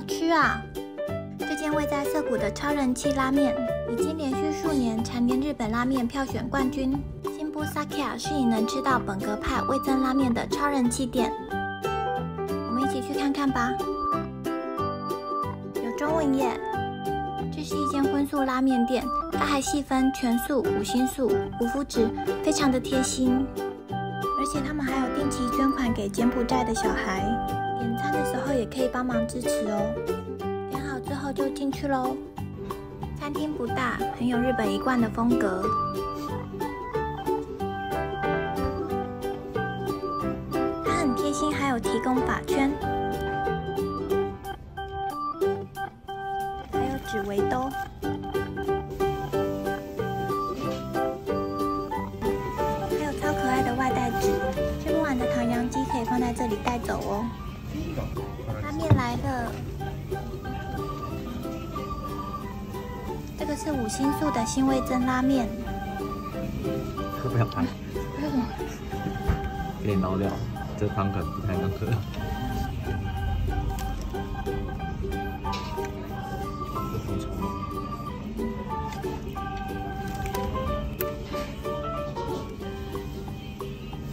好吃啊！这间位在涩谷的超人气拉面，已经连续数年蝉联日本拉面票选冠军。新波萨 a 是你能吃到本格派味增拉面的超人气店。我们一起去看看吧。有中文耶！这是一间荤素拉面店，它还细分全素、五星素、无麸质，非常的贴心。而且他们还有定期捐款给柬埔寨的小孩，点餐的时候也可以帮忙支持哦。点好之后就进去喽。餐厅不大，很有日本一贯的风格。它很贴心，还有提供法圈，还有纸围兜。还有超可爱的外带纸吃不完的糖洋鸡可以放在这里带走哦。拉面来了，这个是五星素的新味增拉面。喝不了汤。给你捞掉，这汤可能不太能喝。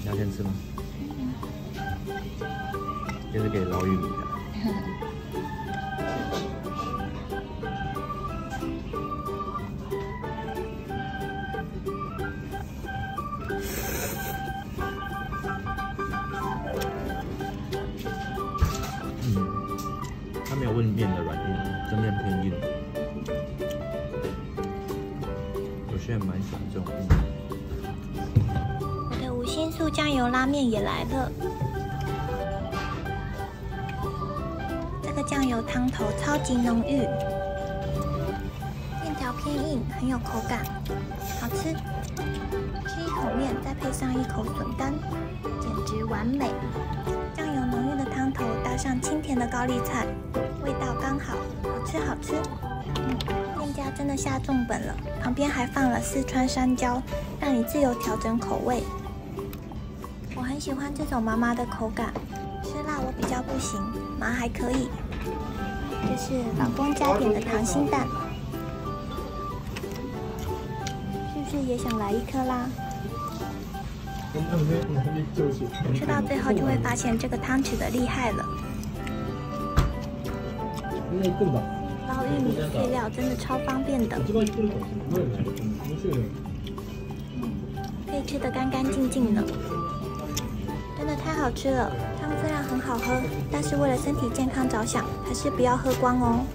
要先吃吗？这是给捞玉米的。嗯，他没有问面的软硬，这面偏硬。有些人蛮喜欢这种硬的。新素酱油拉面也来了，酱油汤头超级浓郁，面条偏硬，很有口感，好吃。吃一口面，再配上一口笋干，简直完美。酱油浓郁的汤头搭上清甜的高丽菜，味道刚好，好吃好吃。店家真的下重本了，旁边还放了四川山椒，让你自由调整口味。我很喜欢这种麻麻的口感，吃辣我比较不行，麻还可以。这是老公家点的溏心蛋，是不是也想来一颗啦？吃到最后就会发现这个汤匙的厉害了。捞玉米配料真的超方便的，可以吃得干干净净的。真的太好吃了，好喝，但是为了身体健康着想，还是不要喝光哦。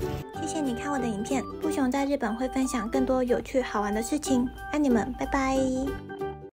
谢谢你看我的影片，布熊在日本会分享更多有趣好玩的事情，爱你们，拜拜。